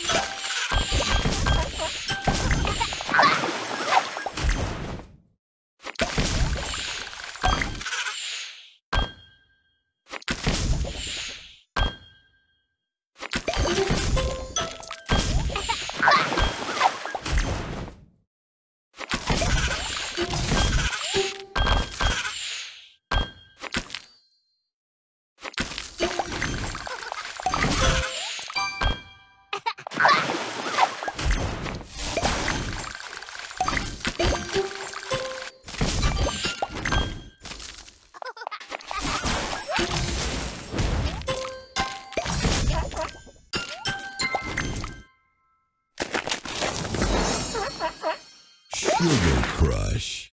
you. Sugar Crush.